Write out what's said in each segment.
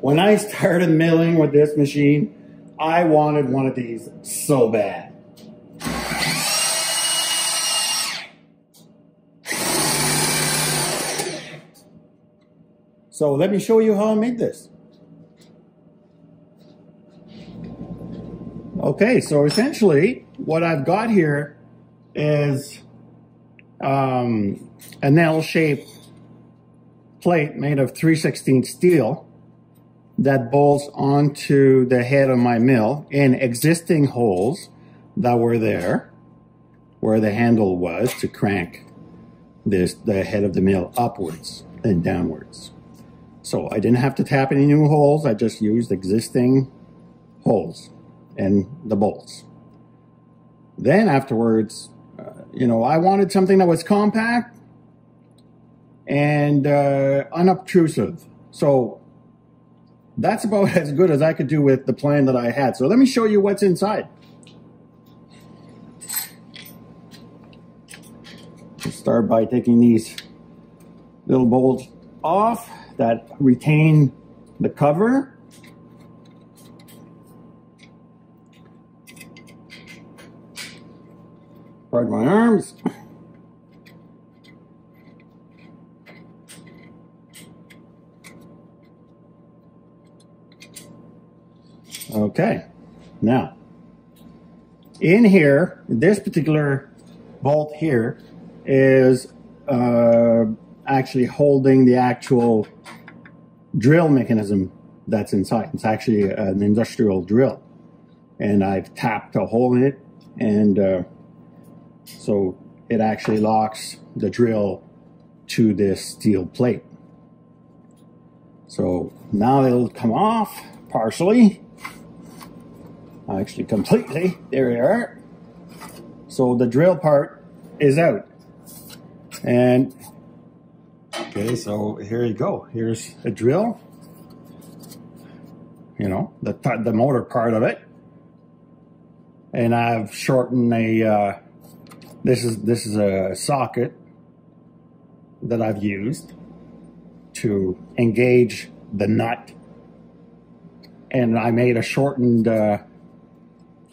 when I started milling with this machine, I wanted one of these so bad. So let me show you how I made this. Okay, so essentially what I've got here is um, an L-shaped plate made of 316 steel that bolts onto the head of my mill in existing holes that were there where the handle was to crank this the head of the mill upwards and downwards. So I didn't have to tap any new holes. I just used existing holes and the bolts. Then afterwards, uh, you know, I wanted something that was compact and uh, unobtrusive. So that's about as good as I could do with the plan that I had. So let me show you what's inside. Start by taking these little bolts off that retain the cover. Pardon my arms. Okay, now in here, this particular bolt here is uh, actually holding the actual drill mechanism that's inside. It's actually an industrial drill. And I've tapped a hole in it and uh, so it actually locks the drill to this steel plate. So now it'll come off partially, actually completely. There we are. So the drill part is out. And Okay, so here you go. Here's a drill. You know, the, the motor part of it. And I've shortened a, uh, this is, this is a socket that I've used to engage the nut. And I made a shortened uh,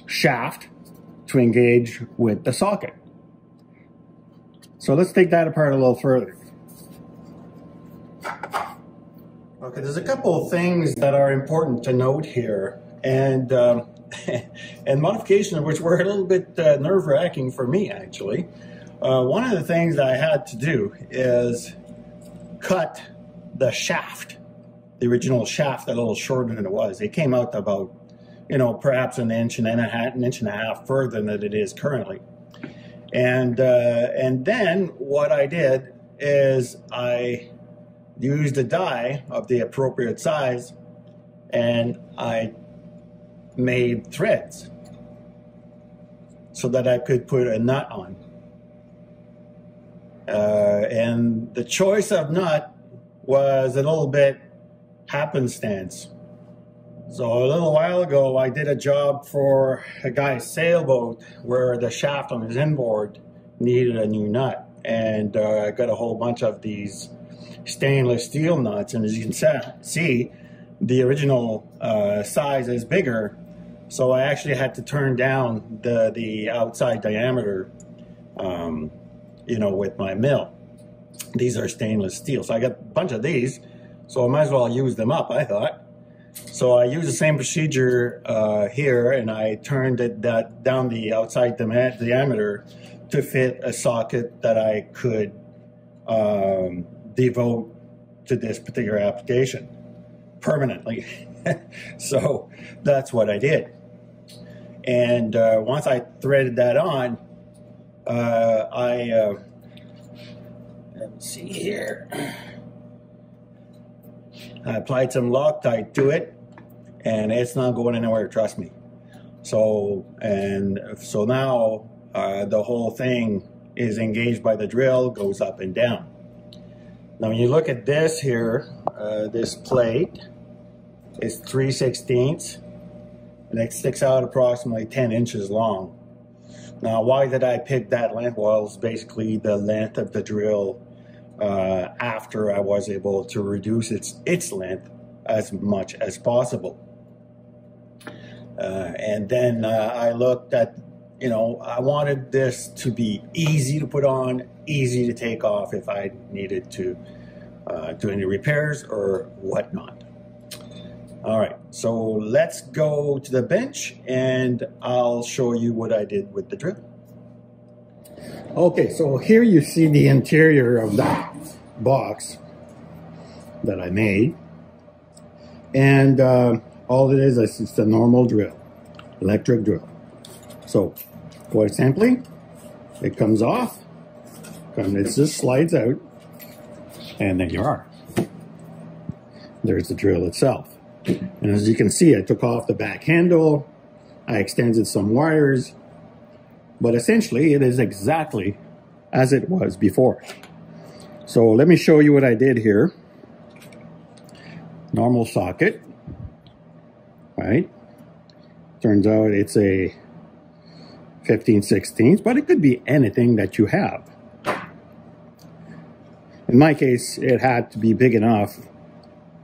shaft to engage with the socket. So let's take that apart a little further. Okay, there's a couple of things that are important to note here, and um, and modification of which were a little bit uh, nerve-wracking for me actually. Uh, one of the things that I had to do is cut the shaft, the original shaft, a little shorter than it was. It came out about, you know, perhaps an inch and a half, an inch and a half further than it is currently. And uh, and then what I did is I used a die of the appropriate size and I made threads so that I could put a nut on. Uh, and the choice of nut was a little bit happenstance. So a little while ago, I did a job for a guy's sailboat where the shaft on his inboard needed a new nut. And uh, I got a whole bunch of these stainless steel nuts. And as you can see, the original uh, size is bigger. So I actually had to turn down the, the outside diameter, um, you know, with my mill. These are stainless steel. So I got a bunch of these. So I might as well use them up, I thought. So I used the same procedure uh, here and I turned it that down the outside diameter to fit a socket that I could um, devote to this particular application permanently. so that's what I did. And uh, once I threaded that on, uh, I, uh, let me see here. I applied some Loctite to it and it's not going anywhere, trust me. So, and so now uh, the whole thing is engaged by the drill, goes up and down. Now when you look at this here, uh, this plate is 3 16ths and it sticks out approximately 10 inches long. Now why did I pick that length? Well, it's basically the length of the drill uh, after I was able to reduce its, its length as much as possible. Uh, and then uh, I looked at, you know, I wanted this to be easy to put on, easy to take off if I needed to uh, do any repairs or whatnot. All right, so let's go to the bench and I'll show you what I did with the drill. Okay, so here you see the interior of that box that I made. And uh, all it is is just a normal drill, electric drill. So quite simply, it comes off, and it just slides out, and there you are. There's the drill itself. And as you can see, I took off the back handle, I extended some wires, but essentially it is exactly as it was before. So let me show you what I did here. Normal socket, right? Turns out it's a 15 16 but it could be anything that you have. In my case, it had to be big enough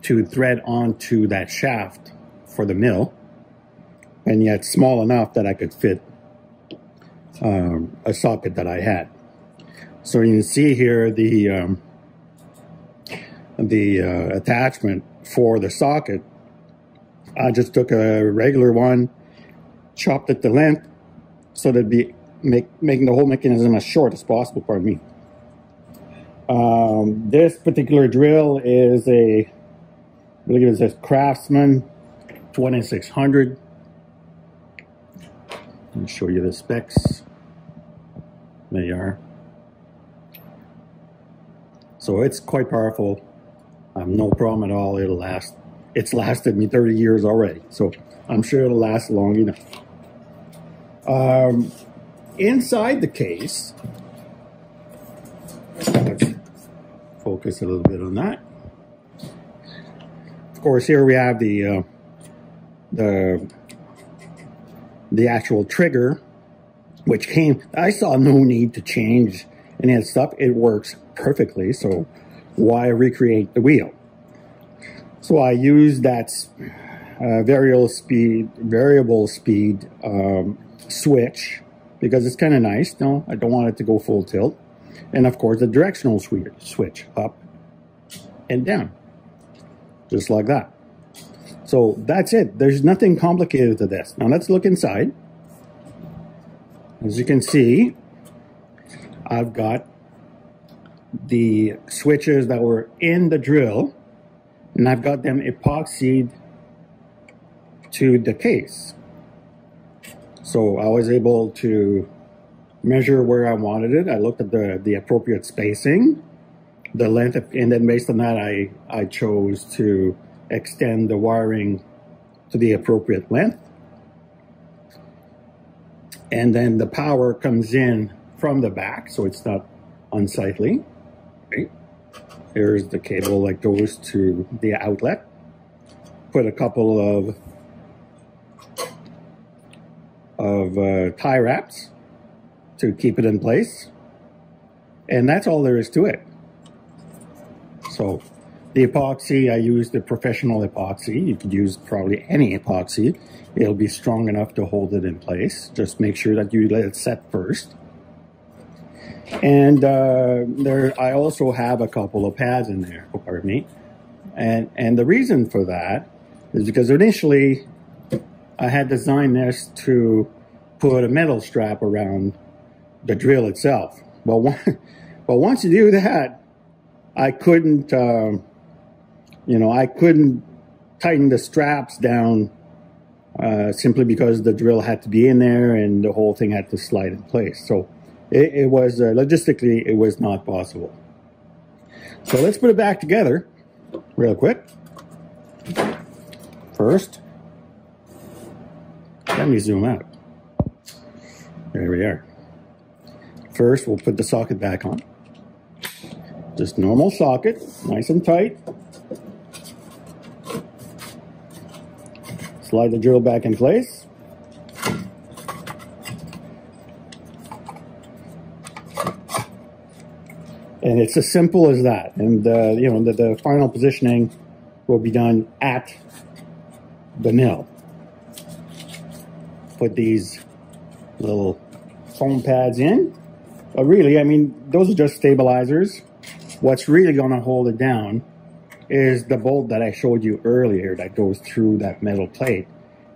to thread onto that shaft for the mill, and yet small enough that I could fit um, a socket that I had. So you can see here the um, the uh, attachment for the socket I just took a regular one, chopped it to length, so that be make making the whole mechanism as short as possible. Pardon me. Um, this particular drill is a, I believe it says Craftsman 2600. Me show you the specs. There you are. So it's quite powerful. Um, no problem at all. It'll last it's lasted me 30 years already. So I'm sure it'll last long enough. Um, inside the case, focus a little bit on that. Of course, here we have the uh, the the actual trigger, which came. I saw no need to change any of that stuff. It works perfectly. So why recreate the wheel? So I use that uh, variable speed, variable speed um, switch because it's kind of nice. No, I don't want it to go full tilt. And of course the directional switch up and down, just like that. So that's it. There's nothing complicated to this. Now let's look inside. As you can see, I've got the switches that were in the drill and I've got them epoxied to the case. So I was able to measure where I wanted it. I looked at the, the appropriate spacing, the length, of, and then based on that, I, I chose to extend the wiring to the appropriate length. And then the power comes in from the back, so it's not unsightly. Right? Here's the cable that goes to the outlet. Put a couple of of uh, tie wraps to keep it in place. And that's all there is to it. So the epoxy, I used the professional epoxy. You could use probably any epoxy. It'll be strong enough to hold it in place. Just make sure that you let it set first. And uh, there, I also have a couple of pads in there, pardon me. And, and the reason for that is because initially I had designed this to put a metal strap around the drill itself. But, one, but once you do that, I couldn't, um, you know, I couldn't tighten the straps down uh, simply because the drill had to be in there and the whole thing had to slide in place. So it, it was uh, logistically it was not possible. So let's put it back together real quick. First, let me zoom out. There we are. First, we'll put the socket back on. Just normal socket, nice and tight. Slide the drill back in place. And it's as simple as that. And, uh, you know, the, the final positioning will be done at the mill. Put these little foam pads in. But really, I mean, those are just stabilizers. What's really going to hold it down is the bolt that I showed you earlier that goes through that metal plate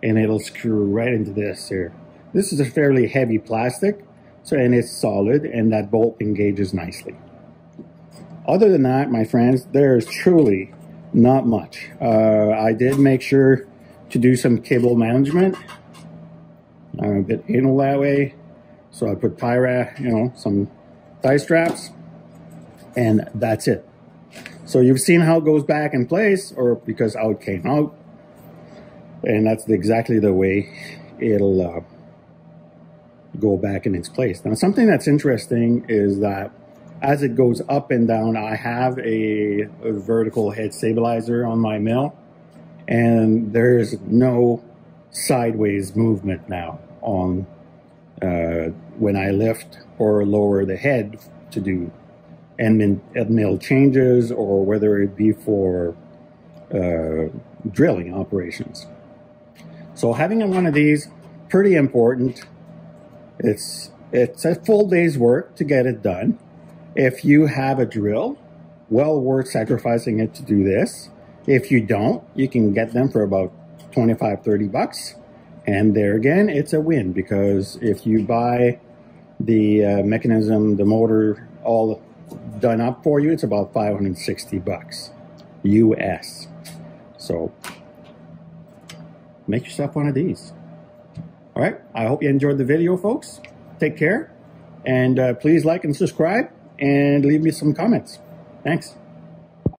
and it'll screw right into this here. This is a fairly heavy plastic, so and it's solid and that bolt engages nicely. Other than that, my friends, there's truly not much. Uh, I did make sure to do some cable management. I'm a bit anal that way. So I put Pyra, you know, some tie straps, and that's it. So you've seen how it goes back in place, or because it came out. And that's exactly the way it'll uh, go back in its place. Now, something that's interesting is that as it goes up and down, I have a, a vertical head stabilizer on my mill, and there's no sideways movement now on uh, when I lift or lower the head to do end mill changes or whether it be for uh, drilling operations. So having one of these, pretty important. It's, it's a full day's work to get it done. If you have a drill, well worth sacrificing it to do this. If you don't, you can get them for about 25, 30 bucks. And there again, it's a win because if you buy the uh, mechanism, the motor, all done up for you, it's about 560 bucks US. So make yourself one of these. All right. I hope you enjoyed the video, folks. Take care. And uh, please like and subscribe and leave me some comments. Thanks.